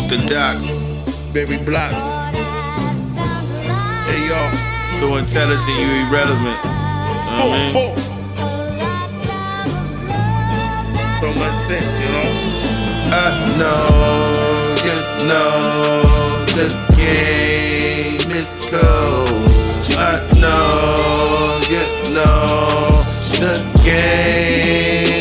the docks, baby blocks. Hey y'all, so intelligent, you irrelevant. Know what I mean? So much sense, you know? I know, you know, the game is cold. I know, you know, the game.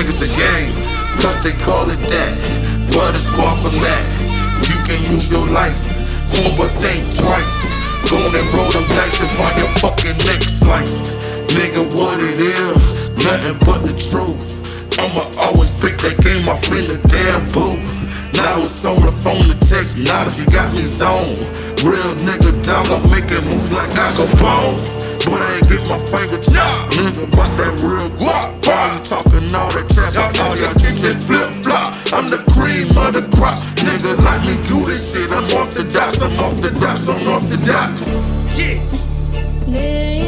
Niggas a game. Cause they call it that, but it's far from that. You can use your life, but think twice. Go and roll them dice and find your fucking neck sliced. Nigga, what it is, nothing but the truth. I'ma always pick that game off in the damn booth. Now it's on the phone, the technology got me zoned. Real nigga dollar making moves like I go bone. But I ain't get my finger chopped. Nigga, watch that real guap. Why you talking all that crap? All y'all just flip flop. I'm the cream of the crop. Nigga, like me do this shit. I'm Offdadox, I'm off the dots, I'm Offdadox. Yeah.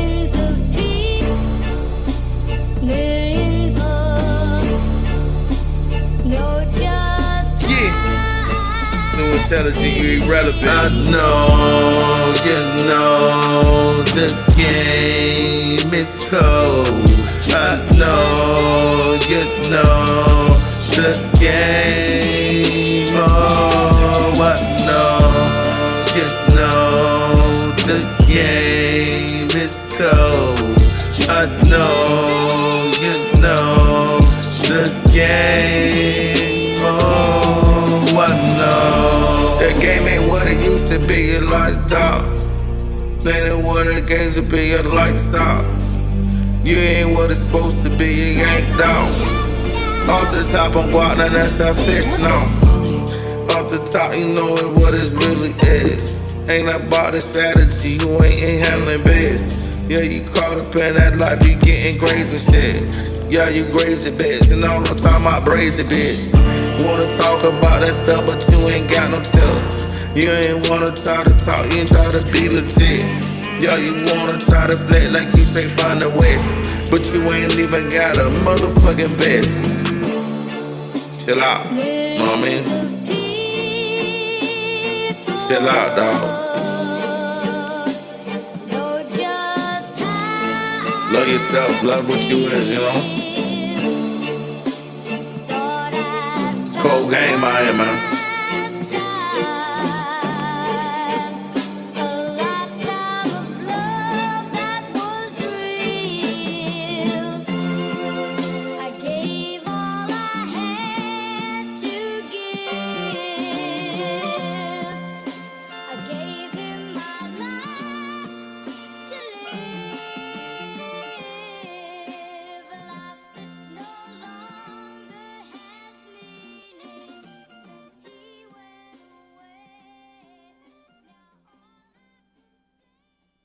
Intelligent, you irrelevant. I know, you know, the game is cold. I know, you know, the game. Oh, I know, you know, the game is cold. I know, you know, the game. Game ain't what it used to be, it lights out. That ain't what it games to be, it lights out. You ain't what it's supposed to be, you ain't down. Off the top, I'm guarding, that's that fish now. Off the top, you know it, what it really is. Ain't about the strategy, you ain't, ain't handling biz. Yeah, you caught up in that life, you getting crazy shit. Yeah, you crazy bitch, and all the time I brazy bitch. Wanna talk about that stuff, but you ain't got no tips. You ain't wanna try to talk, you ain't try to be legit. Yeah, you wanna try to flex like you say find the west, but you ain't even got a motherfucking best. Chill out, know what I mean? Chill out, dog. Love yourself, love what you is, you know? Cold game I am, man.